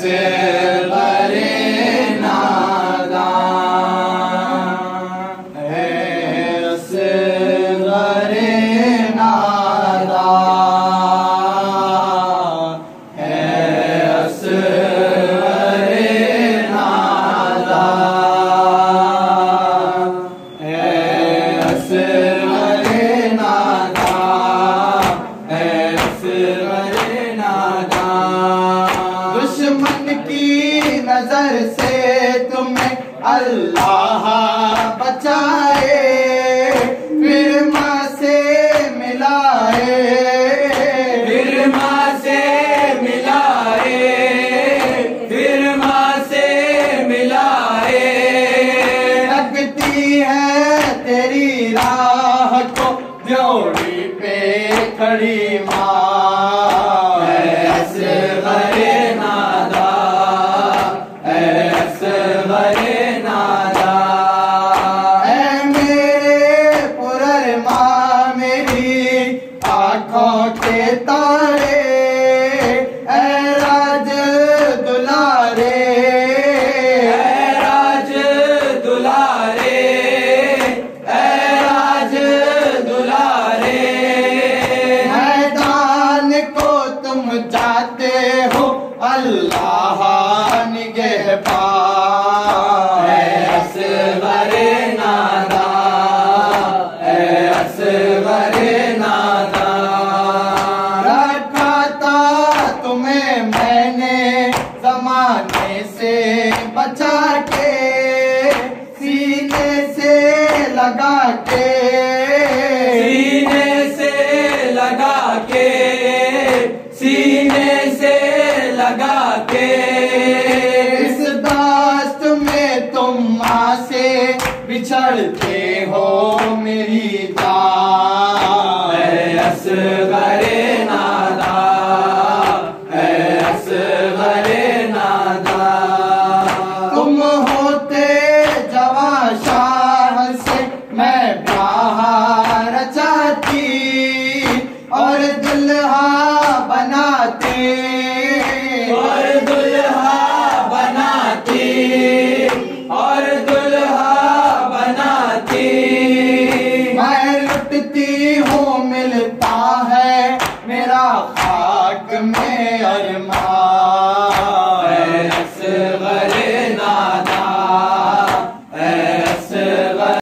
sin. अल्लाह बचाए फिर माँ से मिलाए। फिर माँ से मिलाए फिर माँ से मिलाए। लगती है तेरी राह को जोड़ी पे खड़ी माँ। आँखों के तारे राज दुलारे। राज दुलारे राज दुलारे। मैदान को तुम जाते हो अल्लाह निगहबा बचा के सीने से लगा के सीने से लगा के सीने से लगा के इस दास्त में तुम माँ से बिछड़ते हो मेरी जान। 아.